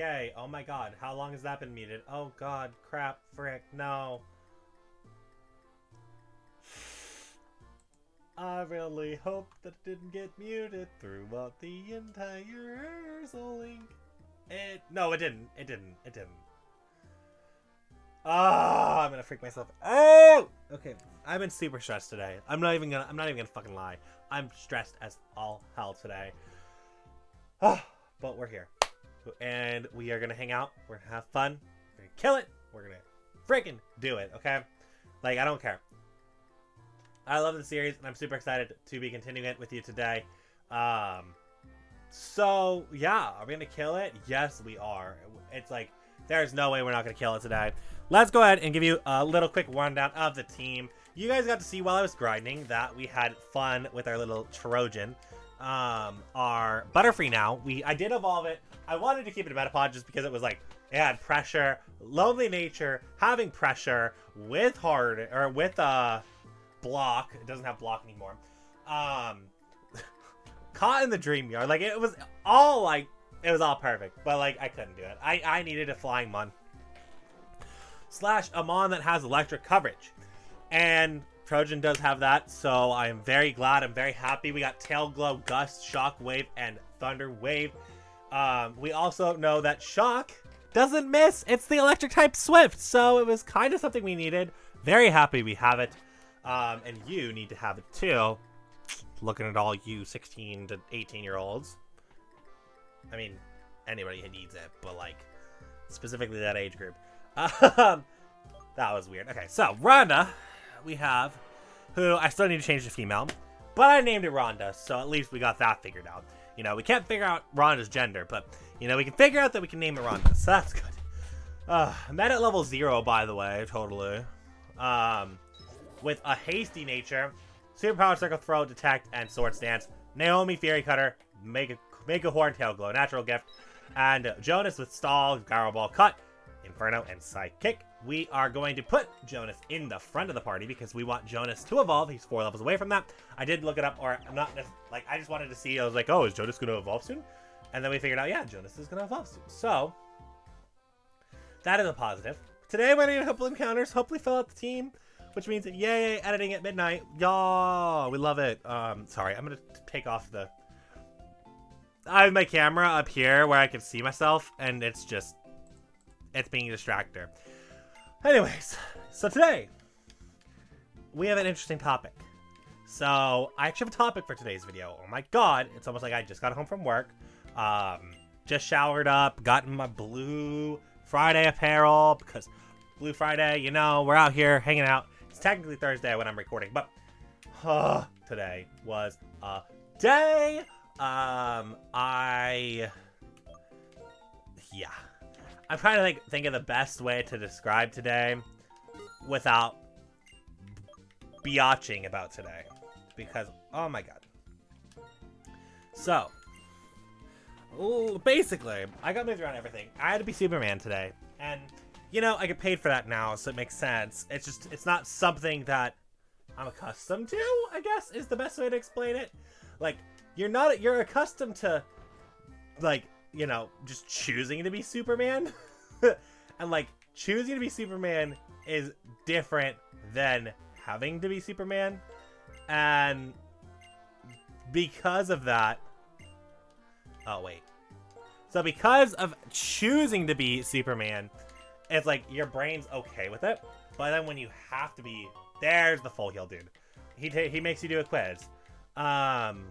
yay. Oh my god, how long has that been muted? Oh god, crap, frick, no. I really hope that it didn't get muted throughout the entire Zolink. It no, it didn't. It didn't. It didn't. Ah, I'm gonna freak myself. Oh, okay. I've been super stressed today. I'm not even gonna. I'm not even gonna fucking lie. I'm stressed as all hell today. Ah, but we're here, and we are gonna hang out. We're gonna have fun. We're gonna kill it. We're gonna freaking do it. Okay, like I don't care. I love the series, and I'm super excited to be continuing it with you today. Um, so yeah, are we gonna kill it? Yes, we are. It's like there's no way we're not gonna kill it today. Let's go ahead and give you a little quick rundown of the team. You guys got to see while I was grinding that we had fun with our little Trojan. Um, our Butterfree now, we I did evolve it. I wanted to keep it a Metapod just because it was like it had pressure, lonely nature, having pressure with hard or with uh block. It doesn't have block anymore. Um, caught in the dream yard. Like it was all like it was all perfect, but like I couldn't do it. I I needed a flying mon slash a mon that has electric coverage, and Trojan does have that. So I am very glad. I'm very happy. We got Tail Glow, Gust, Shock Wave, and Thunder Wave. Um, we also know that Shock doesn't miss. It's the electric type Swift, so it was kind of something we needed. Very happy we have it. Um, and you need to have it too. Looking at all you 16 to 18 year olds. I mean, anybody who needs it, but like, specifically that age group. Um, that was weird. Okay, so Rhonda, we have, who I still need to change to female, but I named it Rhonda, so at least we got that figured out. You know, we can't figure out Rhonda's gender, but, you know, we can figure out that we can name it Rhonda, so that's good. Uh, met at level zero, by the way, totally. Um, with a hasty nature, superpower circle throw, detect, and Swords Dance. Naomi Fury Cutter, make a make a horn tail glow, natural gift, and Jonas with stall, Gyro Ball cut, Inferno, and Psychic. We are going to put Jonas in the front of the party because we want Jonas to evolve. He's four levels away from that. I did look it up, or I'm not like I just wanted to see. I was like, oh, is Jonas going to evolve soon? And then we figured out, yeah, Jonas is going to evolve soon. So that is a positive. Today we're going doing a couple encounters. Hopefully fill out the team which means yay, editing at midnight. Y'all, we love it. Um, sorry, I'm gonna take off the. I have my camera up here where I can see myself, and it's just, it's being a distractor. Anyways, so today we have an interesting topic. So I actually have a topic for today's video. Oh my god, it's almost like I just got home from work, um, just showered up, gotten my blue Friday apparel because Blue Friday, you know, we're out here hanging out. It's technically Thursday when I'm recording, but uh, today was a day. Um, I, yeah, I'm trying to think, think of the best way to describe today without biatching about today, because oh my god. So, basically, I got moved around everything. I had to be Superman today, and you know, I get paid for that now, so it makes sense. It's just, it's not something that I'm accustomed to, I guess, is the best way to explain it. Like, you're not, you're accustomed to, like, you know, just choosing to be Superman. and, like, choosing to be Superman is different than having to be Superman. And because of that, oh, wait. So because of choosing to be Superman, it's like your brain's okay with it, but then when you have to be, there's the full heal dude. He he makes you do a quiz. Um,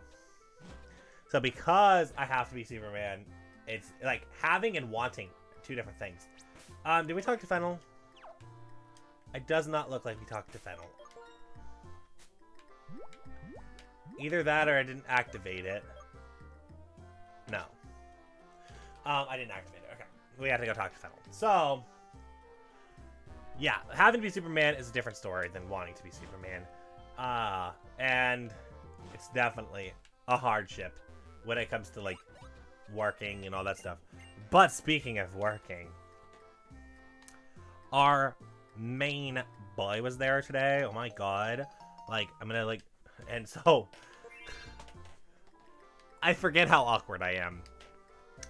so because I have to be Superman, it's like having and wanting two different things. Um, did we talk to Fennel? It does not look like we talked to Fennel. Either that or I didn't activate it. No. Um, I didn't activate it. Okay. We have to go talk to Fennel. So, yeah, having to be Superman is a different story than wanting to be Superman. Uh, and it's definitely a hardship when it comes to, like, working and all that stuff. But speaking of working, our main boy was there today. Oh my god. Like, I'm gonna, like, and so, I forget how awkward I am.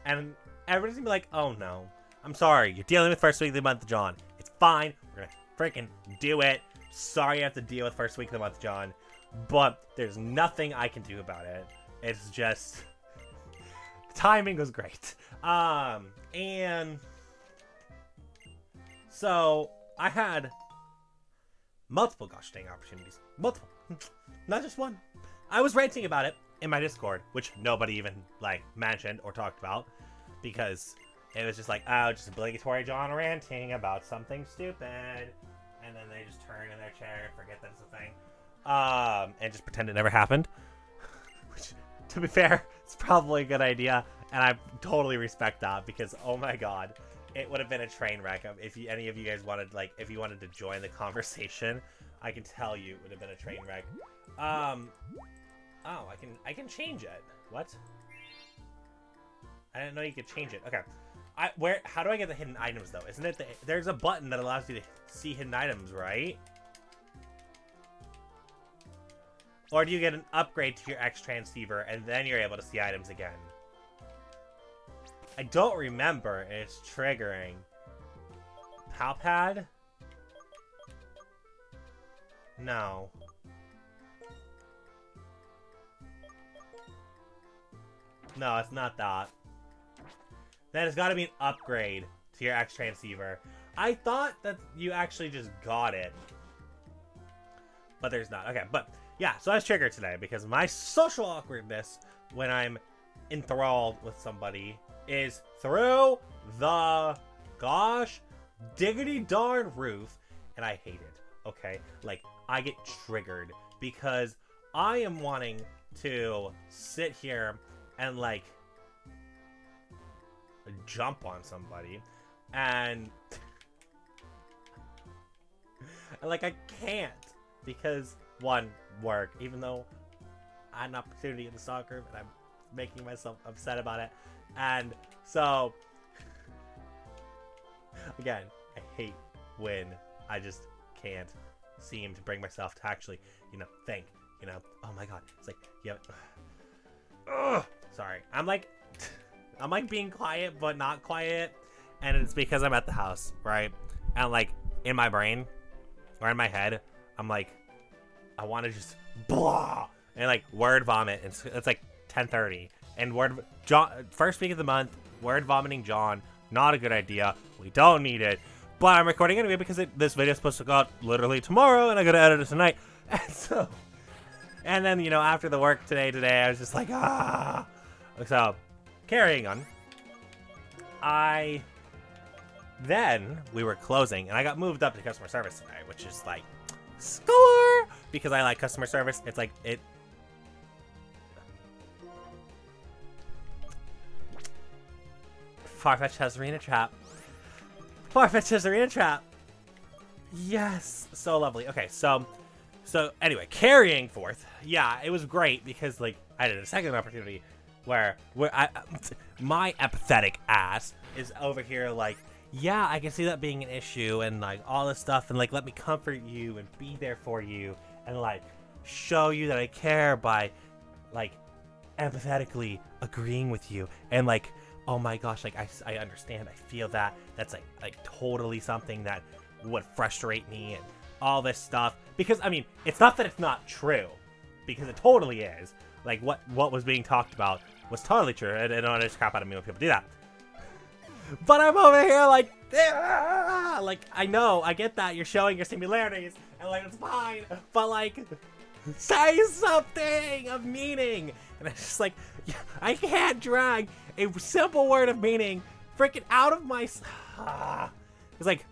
And everyone's gonna be like, oh no, I'm sorry, you're dealing with first week of the month, John. It's fine. We're gonna freaking do it. Sorry you have to deal with first week of the month, John. But there's nothing I can do about it. It's just timing was great. Um, and so I had multiple gosh dang opportunities. Multiple. Not just one. I was ranting about it in my Discord, which nobody even like mentioned or talked about because it was just like, oh, just obligatory John ranting about something stupid. And then they just turn in their chair and forget that it's a thing. Um, and just pretend it never happened. to be fair, it's probably a good idea. And I totally respect that because, oh my god, it would have been a train wreck. If you, any of you guys wanted, like, if you wanted to join the conversation, I can tell you it would have been a train wreck. Um, oh, I can, I can change it. What? I didn't know you could change it. Okay. I, where, how do I get the hidden items though? Isn't it the, there's a button that allows you to see hidden items, right? Or do you get an upgrade to your Xtransceiver and then you're able to see items again? I don't remember it's triggering. Palpad? No. No, it's not that. Then it's gotta be an upgrade to your Xtransceiver. I thought that you actually just got it. But there's not. Okay, but yeah, so I was triggered today because my social awkwardness when I'm enthralled with somebody is through the gosh diggity darn roof and I hate it. Okay? Like I get triggered because I am wanting to sit here and like jump on somebody and like I can't because one work even though I had an opportunity in the soccer and I'm making myself upset about it. And so again I hate when I just can't seem to bring myself to actually you know think you know oh my god it's like yeah Ugh, sorry. I'm like I'm like being quiet but not quiet, and it's because I'm at the house, right? And like in my brain or in my head, I'm like, I want to just blah and like word vomit. It's it's like 10:30 and word John first week of the month. Word vomiting John, not a good idea. We don't need it. But I'm recording anyway because it, this video is supposed to go out literally tomorrow, and I gotta edit it tonight. And so, and then you know after the work today, today I was just like ah. So carrying on, I then we were closing and I got moved up to customer service today, which is like score because I like customer service. It's like it. Farfetch has arena trap. Farfetch has arena trap. Yes, so lovely. Okay, so so anyway, carrying forth. Yeah, it was great because like I had a second opportunity where where I my apathetic ass is over here like yeah I can see that being an issue and like all this stuff and like let me comfort you and be there for you and like show you that I care by like empathetically agreeing with you and like oh my gosh like I, I understand I feel that that's like like totally something that would frustrate me and all this stuff because I mean it's not that it's not true because it totally is like what what was being talked about was totally true. And it annoys crap out of me when people do that. But I'm over here like, ah! like I know, I get that you're showing your similarities, and like it's fine, but like, say something of meaning. And it's just like, I can't drag a simple word of meaning freaking out of my. It's like,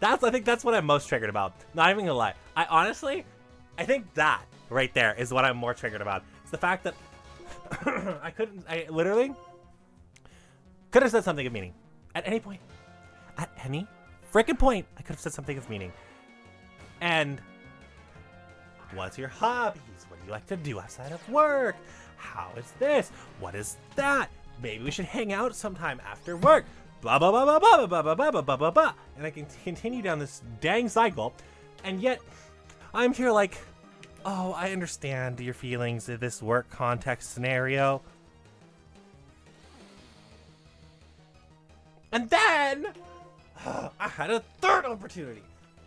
that's I think that's what I'm most triggered about. Not even gonna lie, I honestly, I think that right there is what I'm more triggered about. It's the fact that I couldn't. I literally could have said something of meaning at any point. At any freaking point, I could have said something of meaning. And what's your hobbies? What do you like to do outside of work? How is this? What is that? Maybe we should hang out sometime after work. Blah blah blah blah blah blah blah blah blah blah blah blah. And I can continue down this dang cycle, and yet I'm here like Oh, I understand your feelings in this work context scenario. And then I had a third opportunity.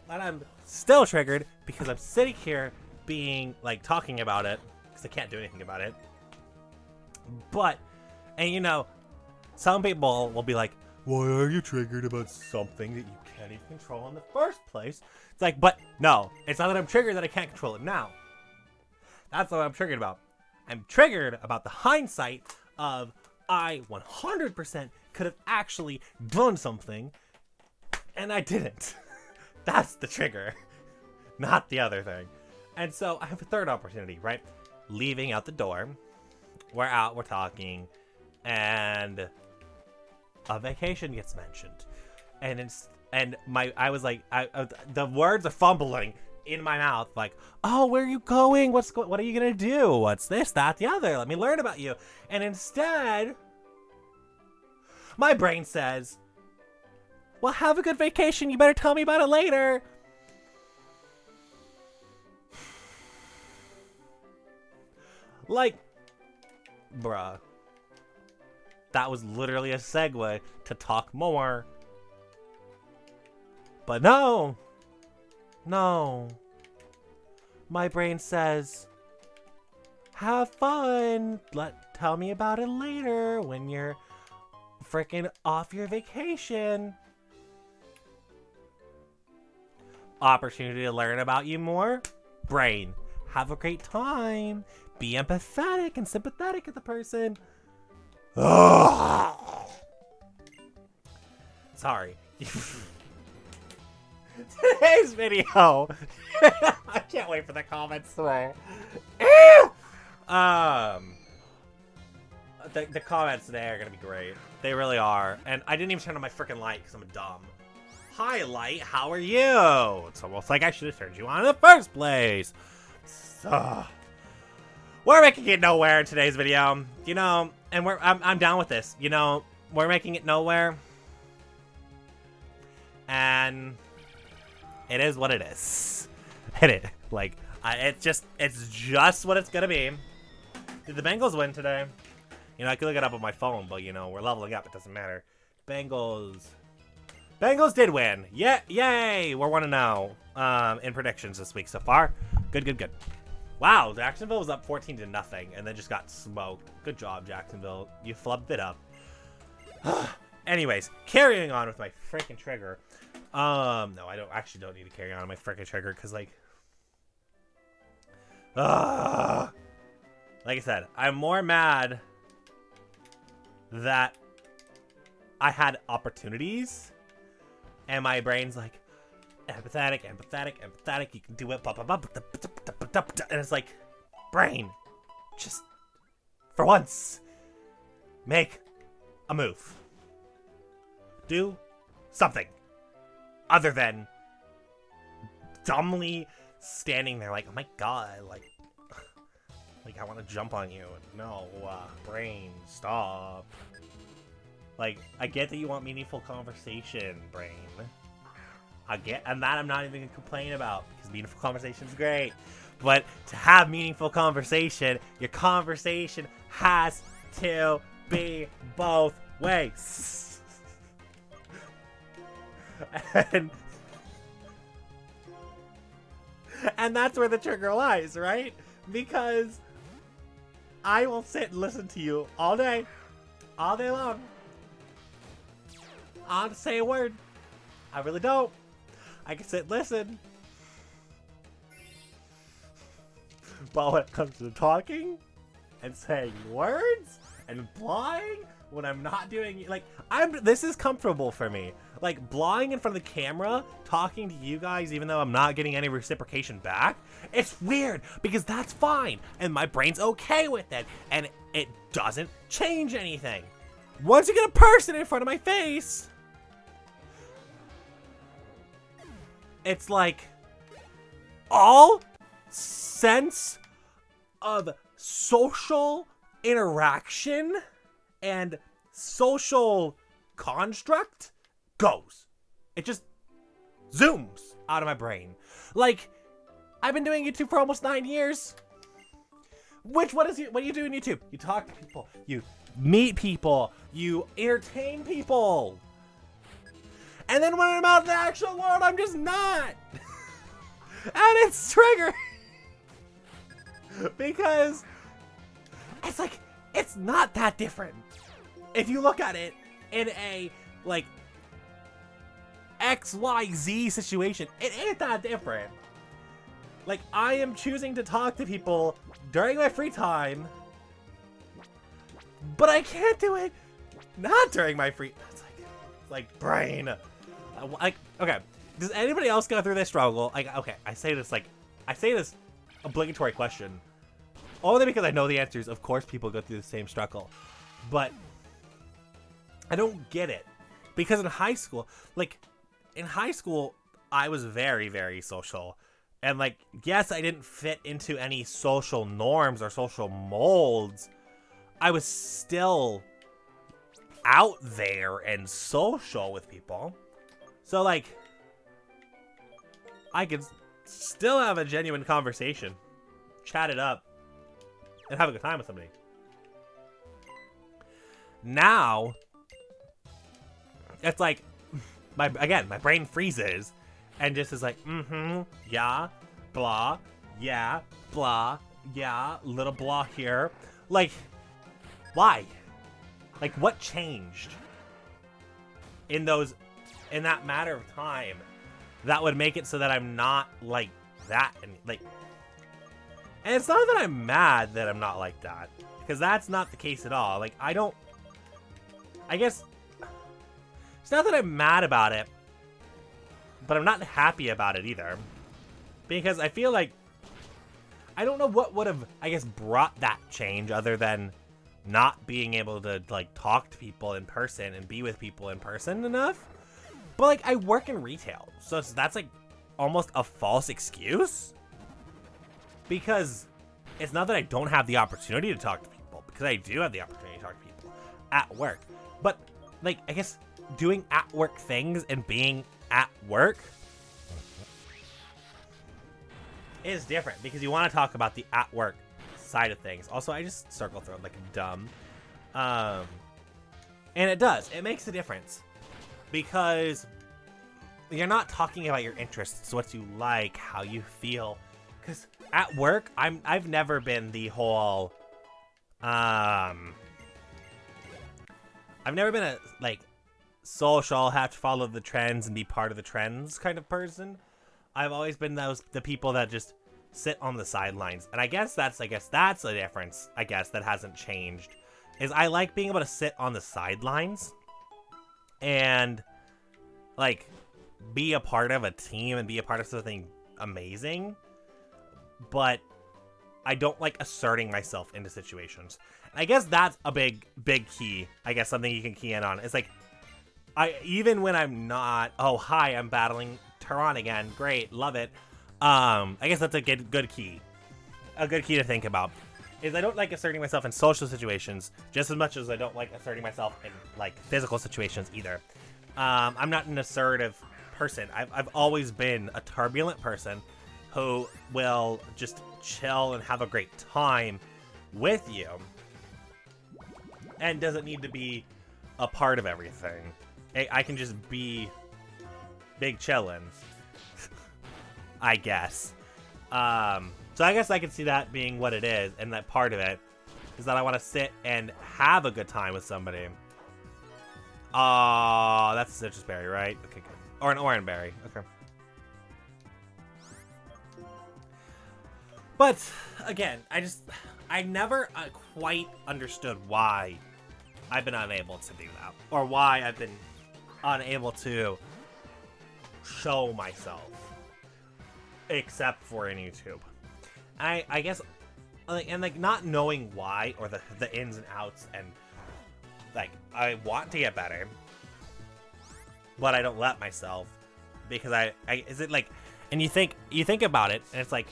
And I'm still triggered because I'm sitting here being like talking about it because I can't do anything about it. But, and you know, some people will be like, why are you triggered about something that you can't even control in the first place? It's like, but no, it's not that I'm triggered that I can't control it now. That's what I'm triggered about. I'm triggered about the hindsight of I 100% could have actually done something and I didn't. That's the trigger, not the other thing. And so I have a third opportunity, right? Leaving out the door. We're out, we're talking, and a vacation gets mentioned. And it's and my I was like I, the words are fumbling in my mouth like, "Oh, where are you going? What's go- what are you going to do? What's this, that, the other? Let me learn about you." And instead my brain says, "Well, have a good vacation. You better tell me about it later." Like, bruh. That was literally a segue to talk more. But no! No. My brain says, have fun. Let tell me about it later when you're freaking off your vacation. Opportunity to learn about you more. Brain, have a great time. Be empathetic and sympathetic to the person. Sorry. Today's video. I can't wait for the comments today. um, the, the comments today are gonna be great. They really are. And I didn't even turn on my freaking light because I'm dumb. Hi, light. How are you? It's almost like I should have turned you on in the first place. So, we're making it nowhere in today's video. You know, and we're I'm, I'm down with this. You know, we're making it nowhere. And it is what it is. Hit it. Like, it's just, it's just what it's gonna be. Did the Bengals win today? You know, I could look it up on my phone, but you know, we're leveling up. It doesn't matter. Bengals. Bengals did win. Yeah, yay! We're one to know um, in predictions this week so far. Good, good, good. Wow, Jacksonville was up 14 to nothing, and then just got smoked. Good job, Jacksonville. You flubbed it up. Anyways, carrying on with my freaking trigger. Um, no, I don't actually don't need to carry on my freaking trigger because like, uh, like I said, I'm more mad that I had opportunities, and my brain's like, empathetic, empathetic, empathetic. You can do it. Blah, blah, blah, and it's like, brain, just for once, make a move. Do something other than dumbly standing there like, oh my god, like, like I want to jump on you. No, uh, brain, stop. Like, I get that you want meaningful conversation, brain. I get, and that I'm not even gonna complain about because meaningful conversation is great. But to have meaningful conversation, your conversation has to be both ways. and and that's where the trigger lies, right? Because I will sit and listen to you all day, all day long. I don't say a word. I really don't. I can sit listen. But when it comes to talking and saying words and implying when I'm not doing like I'm this is comfortable for me. Like blowing in front of the camera, talking to you guys even though I'm not getting any reciprocation back. It's weird because that's fine and my brain's okay with it and it doesn't change anything. Once you get a person in front of my face, it's like all sense of social interaction and social construct goes. It just zooms out of my brain. Like, I've been doing YouTube for almost nine years. Which, what is you, what do you do in YouTube? You talk to people, you meet people, you entertain people. And then when I'm out in the actual world, I'm just not. and it's trigger because it's like it's not that different if you look at it in a like XYZ situation. It ain't that different. Like I am choosing to talk to people during my free time, but I can't do it not during my free. It's like, like brain. Like okay, does anybody else go through this struggle? Like okay, I say this like I say this obligatory question only because I know the answers. Of course, people go through the same struggle, but I don't get it because in high school, like in high school, I was very very social. And like, yes, I didn't fit into any social norms or social molds. I was still out there and social with people. So like, I could still have a genuine conversation, chat it up, and have a good time with somebody. Now, it's like, my again, my brain freezes and just is like, mm-hmm, yeah, blah, yeah, blah, yeah, little blah here. Like, why? Like, what changed in those, in that matter of time that would make it so that I'm not like that and like, and it's not that I'm mad that I'm not like that because that's not the case at all. Like, I don't, I guess, it's not that I'm mad about it, but I'm not happy about it either. Because I feel like I don't know what would have, I guess, brought that change other than not being able to, like, talk to people in person and be with people in person enough. But, like, I work in retail, so that's, like, almost a false excuse. Because it's not that I don't have the opportunity to talk to people, because I do have the opportunity to talk to people at work. But, like, I guess doing at work things and being at work is different because you want to talk about the at work side of things. Also, I just circle through like dumb. Um, and it does. It makes a difference because you're not talking about your interests, what you like, how you feel. Because at work, I'm I've never been the whole um I've never been a like social, have to follow the trends and be part of the trends kind of person. I've always been those the people that just sit on the sidelines. And I guess that's I guess that's a difference, I guess, that hasn't changed. Is I like being able to sit on the sidelines and like be a part of a team and be a part of something amazing. But I don't like asserting myself into situations. And I guess that's a big, big key. I guess something you can key in on. It's like I even when I'm not, oh hi, I'm battling Tehran again. Great, love it. Um, I guess that's a good good key, a good key to think about. Is I don't like asserting myself in social situations just as much as I don't like asserting myself in like physical situations either. Um, I'm not an assertive person. I've I've always been a turbulent person who will just chill and have a great time with you and doesn't need to be a part of everything. I can just be big chillin'. I guess. Um, so I guess I can see that being what it is, and that part of it is that I want to sit and have a good time with somebody. Oh, that's a Sitrus berry, right? Okay, good. Or an orange berry. Okay. But, again, I just... I never uh, quite understood why I've been unable to do that. Or why I've been unable to show myself except for in YouTube. I I guess like and like not knowing why or the the ins and outs and like I want to get better, but I don't let myself because I, I is it like and you think you think about it and it's like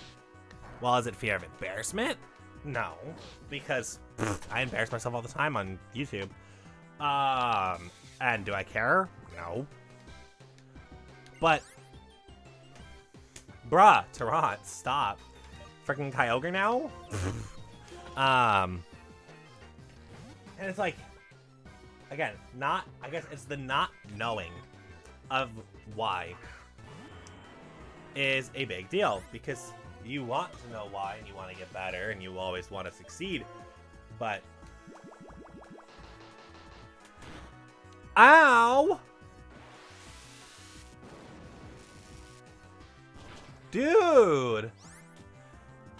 well is it fear of embarrassment? No, because pff, I embarrass myself all the time on YouTube. Um, and do I care? No. But, bruh, Tehran, stop. Freaking Kyogre now? um, and it's like, again, not, I guess it's the not knowing of why is a big deal because you want to know why and you want to get better and you always want to succeed. But Ow! Dude!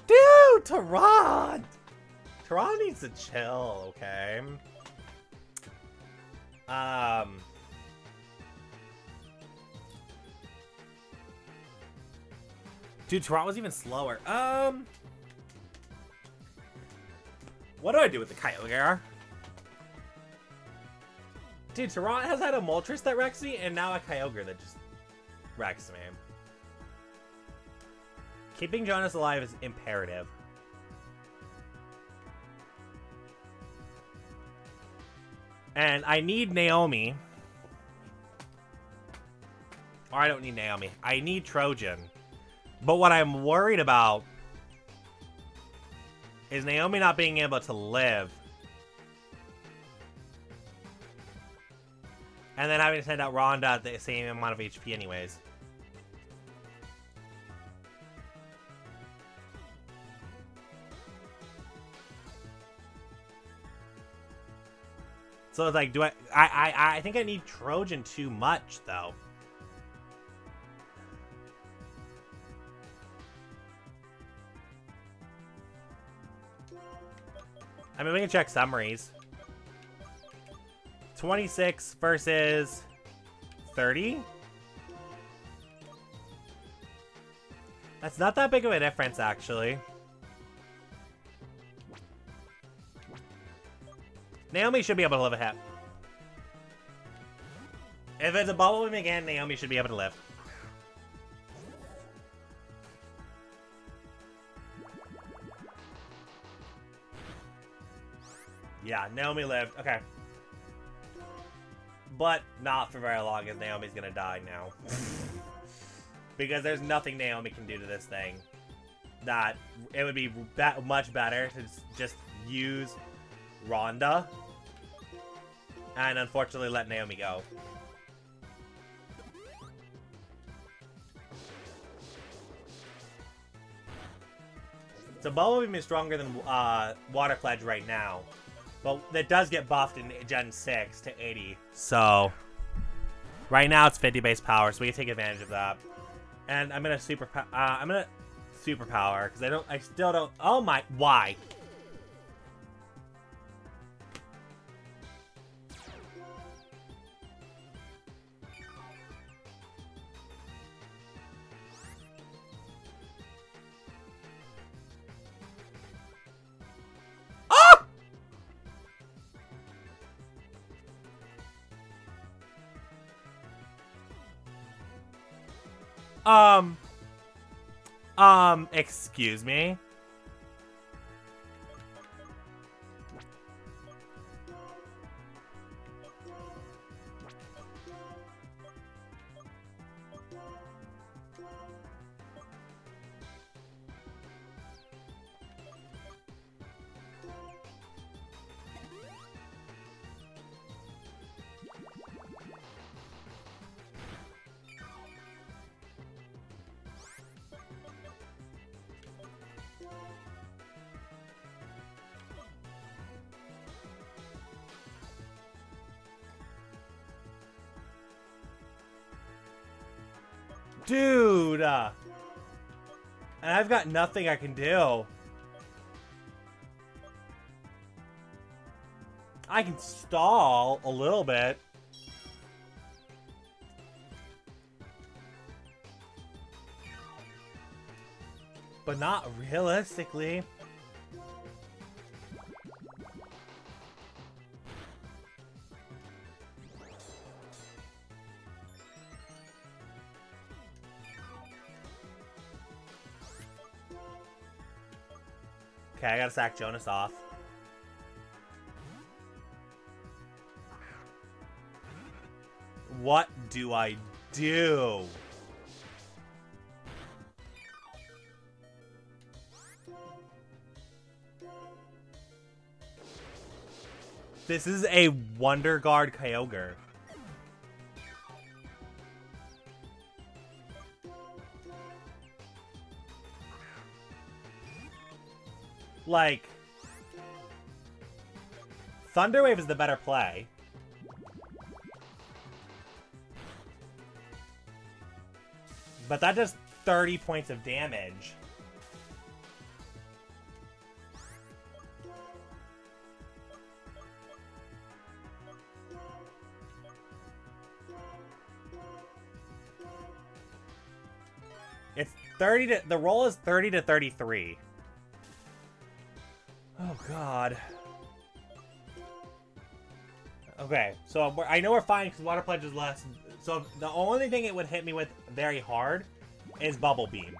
Dude, Tehran! Tehran needs to chill, okay? Um... Dude, Tehran was even slower. Um... What do I do with the Kyogre? Dude, Tehran has had a Moltres that wrecks me, and now a Kyogre that just wrecks me. Keeping Jonas alive is imperative. And I need Naomi. Or I don't need Naomi. I need Trojan. But what I'm worried about is Naomi not being able to live And then having to send out Rhonda at the same amount of HP anyways. So it's like, do I, I, I, I think I need Trojan too much, though. I mean, we can check summaries. 26 versus 30? That's not that big of a difference, actually. Naomi should be able to live a hit. If it's a bubble beam again, Naomi should be able to live. Yeah, Naomi lived. Okay. But not for very long, as Naomi's gonna die now. because there's nothing Naomi can do to this thing. That it would be much better to just use Rhonda. And unfortunately let Naomi go. So Bubble Beam is stronger than uh, Water Pledge right now. But it does get buffed in Gen 6 to 80. So, right now it's 50 base power, so we can take advantage of that. And I'm gonna super, uh, I'm gonna superpower because I don't, I still don't. Oh my, why? Excuse me? Dude! Uh, and I've got nothing I can do. I can stall a little bit. But not realistically. Okay, I gotta sack Jonas off. What do I do? This is a Wonder Guard Kyogre. Like, Thunder Wave is the better play. But that does 30 points of damage. It's 30 to, the roll is 30 to 33. God. Okay, so I know we're fine because Water Pledge is less. So the only thing it would hit me with very hard is Bubble Beam.